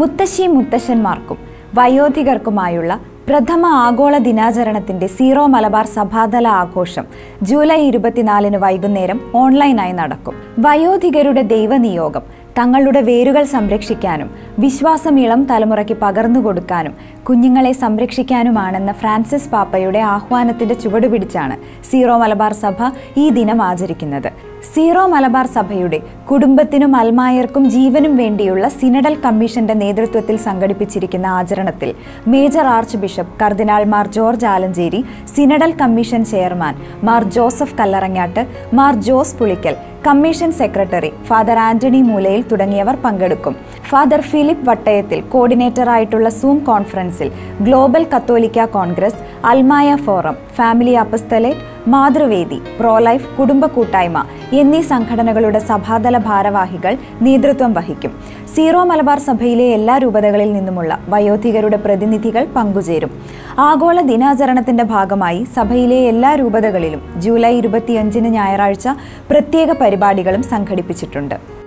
മുത്തശ്ശി മുത്തശ്ശന്മാർക്കും വയോധികർക്കുമായുള്ള പ്രഥമ ആഗോള ദിനാചരണത്തിന്റെ സീറോ മലബാർ സഭാതല ആഘോഷം ജൂലൈ ഇരുപത്തിനാലിന് വൈകുന്നേരം ഓൺലൈനായി നടക്കും. വയോധികരുടെ ദൈവനിയോഗം തങ്ങളുടെ വേരുകൾ സംരക്ഷിക്കാനും വിശ്വാസം ഇളം തലമുറയ്ക്ക് പകർന്നു കൊടുക്കാനും കുഞ്ഞുങ്ങളെ സംരക്ഷിക്കാനുമാണെന്ന ഫ്രാൻസിസ് പാപ്പയുടെ ആഹ്വാനത്തിന്റെ ചുവടുപിടിച്ചാണ് സീറോ മലബാർ സഭ ഈ ദിനം ആചരിക്കുന്നത്. സീറോ മലബാർ സഭയുടെ കുടുംബത്തിനും അൽമായർക്കും ജീവനും വേണ്ടിയുള്ള സിനഡൽ കമ്മീഷന്റെ നേതൃത്വത്തിൽ സംഘടിപ്പിച്ചിരിക്കുന്ന ആചരണത്തിൽ major archbishop cardinal Mar George Alencherry synodal commission chairman Mar Joseph Kallarangatt Mar Jose Pulickal commission secretary father Antony Moolayil തുടങ്ങിയവർ പങ്കെടുക്കും. ഫാദർ ഫിലിപ്പ് വട്ടയത്തിൽ കോർഡിനേറ്ററായിട്ടുള്ള സൂം കോൺഫറൻസിൽ ഗ്ലോബൽ കത്തോലിക്ക കോൺഗ്രസ് അൽമായ forum family apostolate Mathruvedi pro life കുടുംബ കൂട്ടായ്മ എന്നീ സംഘടനകളുടെ സഭാതല ഭാരവാഹികൾ നേതൃത്വം വഹിക്കും. സീറോ മലബാർ സഭയിലെ എല്ലാ രൂപതകളിൽ നിന്നുമുള്ള വയോധികരുടെ പ്രതിനിധികൾ പങ്കുചേരും. ആഗോള ദിനാചരണത്തിന്റെ ഭാഗമായി സഭയിലെ എല്ലാ രൂപതകളിലും ജൂലൈ ഇരുപത്തിയഞ്ചിന് ഞായറാഴ്ച പ്രത്യേക പരിപാടികളും സംഘടിപ്പിച്ചിട്ടുണ്ട്.